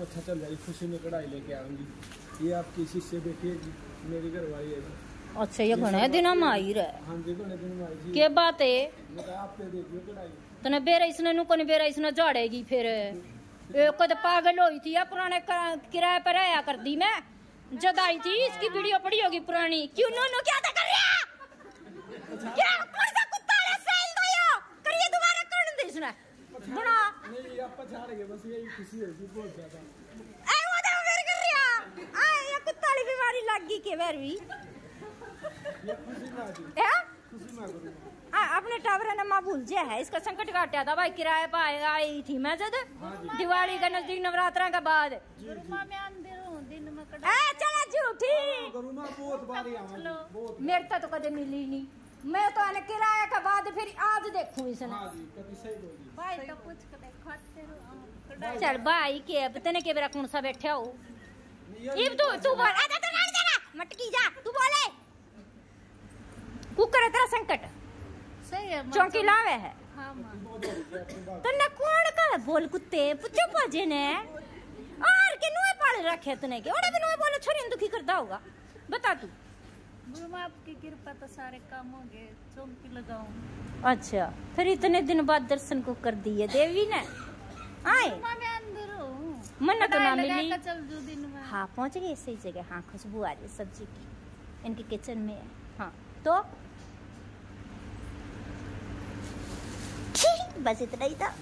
अच्छा चल जाए खुशी में कढ़ाई लेके आऊँगी। ये घने दिन में आई रहे। हाँ जी बड़े दिन में आई जी। के बात है? मैं आप पे देखियो कढ़ाई। तने बेरा इसने नु कोने बेरा इसने झाड़ेगी फिर। ए कद पागल हुई थी पुराने किराए पर आया कर दी मैं? जद आई थी इसकी वीडियो पड़ी होगी पुरानी। क्यों? नो नो क्या था कर बना नहीं आप पछाड़ गए बस यही खुशी है बहुत ज़्यादा ए वो तो फिर कर रहा आ ये कुत्ता वाली बीमारी लग गई के बार भी ये खुशी में जी है खुशी में आ आ, अपने टावर ने माँ भूल जा है इसका संकट काटा था भाई किराए पर आई थी मैं जद दिवाली का नज़दीक नवरात्रा के बाद ए चला झूठी करूँ बहुत बारी आऊँ बहुत मेरे तो, तो कदे मिली नहीं मैं तो आने किराए के बाद फिर आज देखूँ इसने हाँ जी भाई तो पूछ के देखो तेरे चल भाई के अब तने के बेरा कौन सा बैठा हो? इब तू तू बोल आजा तू लड़ जाना मटकी जा तू बोले। कुकर है तेरा संकट। सही है चौकी लावे है। हाँ माँ। हो तन्ने कौन का बोल कुत्ते? पुच्छो पाजे ने। और के नुए पाल रखे तने के? ओड़े भी नुए बोले छोरी दुखी करता होगा। बता तू। गुरु आपकी कृपा तो सारे काम हो गए चौकी लगाऊँ। अच्छा फिर इतने दिन बाद दर्शन को कर दिए देवी ने? आए। माँ मैं अंदर हूँ। मन्नत ना मिली। हाँ पहुँच गए सही जगह। हाँ खुशबू आ रही सब्ज़ी की। इनके किचन में। है हाँ तो बस इतना ही था।